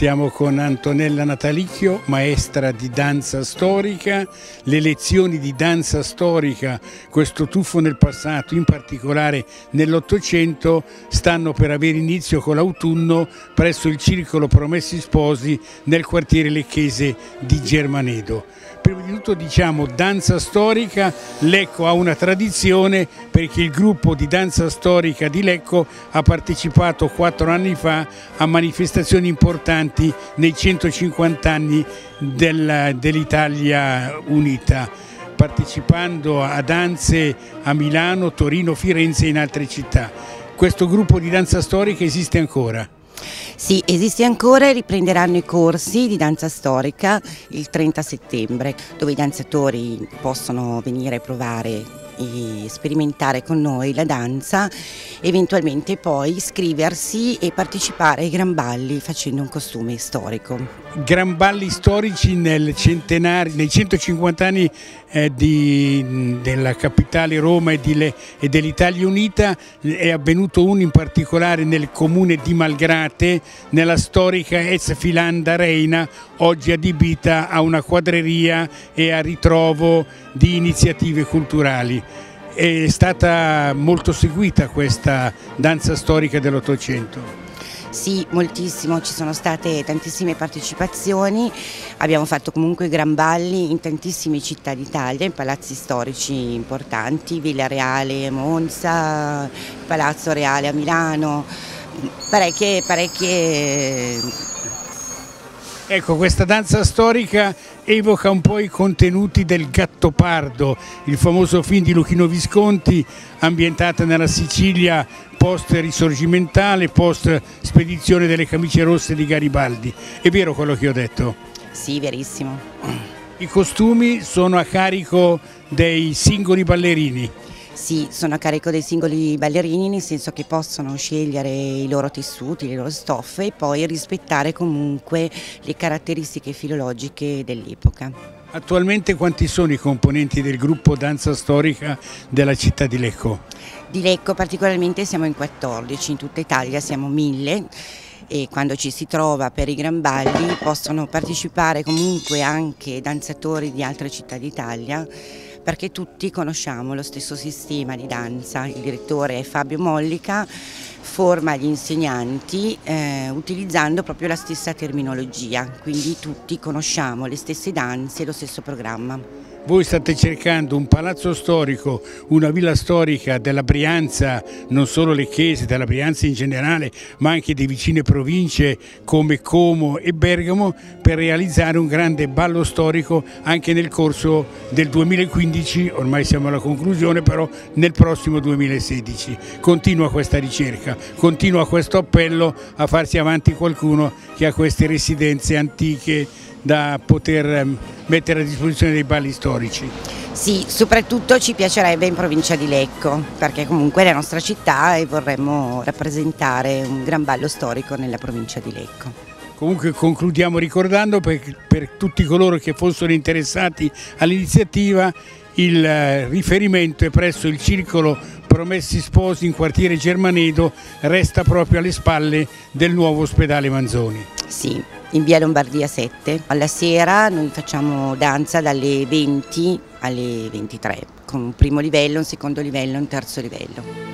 Siamo con Antonella Natalicchio, maestra di danza storica. Le lezioni di danza storica, questo tuffo nel passato, in particolare nell'Ottocento, stanno per avere inizio con l'autunno presso il Circolo Promessi Sposi nel quartiere lecchese di Germanedo. Prima di tutto diciamo danza storica, Lecco ha una tradizione perché il gruppo di danza storica di Lecco ha partecipato quattro anni fa a manifestazioni importanti nei 150 anni dell'Italia Unita partecipando a danze a Milano, Torino, Firenze e in altre città. Questo gruppo di danza storica esiste ancora? Sì, esiste ancora e riprenderanno i corsi di danza storica il 30 settembre, dove i danzatori possono venire a provare e sperimentare con noi la danza, eventualmente poi iscriversi e partecipare ai Gran Balli facendo un costume storico. Gran Balli storici nei 150 anni eh, di, della capitale Roma e, e dell'Italia Unita è avvenuto uno in particolare nel comune di Malgrate, nella storica ex Filanda Reina, oggi adibita a una quadreria e a ritrovo di iniziative culturali. È stata molto seguita questa danza storica dell'Ottocento. Sì, moltissimo, ci sono state tantissime partecipazioni, abbiamo fatto comunque gran balli in tantissime città d'Italia, in palazzi storici importanti, Villa Reale, Monza, Palazzo Reale a Milano, parecchie, parecchie Ecco, questa danza storica evoca un po' i contenuti del Gattopardo, il famoso film di Luchino Visconti ambientata nella Sicilia post risorgimentale, post spedizione delle camicie rosse di Garibaldi. È vero quello che ho detto? Sì, verissimo. I costumi sono a carico dei singoli ballerini. Sì, sono a carico dei singoli ballerini nel senso che possono scegliere i loro tessuti, le loro stoffe e poi rispettare comunque le caratteristiche filologiche dell'epoca. Attualmente quanti sono i componenti del gruppo danza storica della città di Lecco? Di Lecco particolarmente siamo in 14, in tutta Italia siamo 1000 e quando ci si trova per i Gran Balli possono partecipare comunque anche danzatori di altre città d'Italia perché tutti conosciamo lo stesso sistema di danza. Il direttore è Fabio Mollica, forma gli insegnanti eh, utilizzando proprio la stessa terminologia, quindi tutti conosciamo le stesse danze e lo stesso programma. Voi state cercando un palazzo storico, una villa storica della Brianza, non solo lecchese, della Brianza in generale, ma anche di vicine province come Como e Bergamo, per realizzare un grande ballo storico anche nel corso del 2015, ormai siamo alla conclusione, però nel prossimo 2016. Continua questa ricerca, continua questo appello a farsi avanti qualcuno che ha queste residenze antiche da poter ehm, mettere a disposizione dei balli storici. Sì, soprattutto ci piacerebbe in provincia di Lecco, perché comunque è la nostra città e vorremmo rappresentare un gran ballo storico nella provincia di Lecco. Comunque concludiamo ricordando per, per tutti coloro che fossero interessati all'iniziativa il eh, riferimento è presso il circolo Promessi Sposi in quartiere Germanedo, resta proprio alle spalle del nuovo ospedale Manzoni. Sì, in via Lombardia 7. Alla sera noi facciamo danza dalle 20 alle 23, con un primo livello, un secondo livello un terzo livello.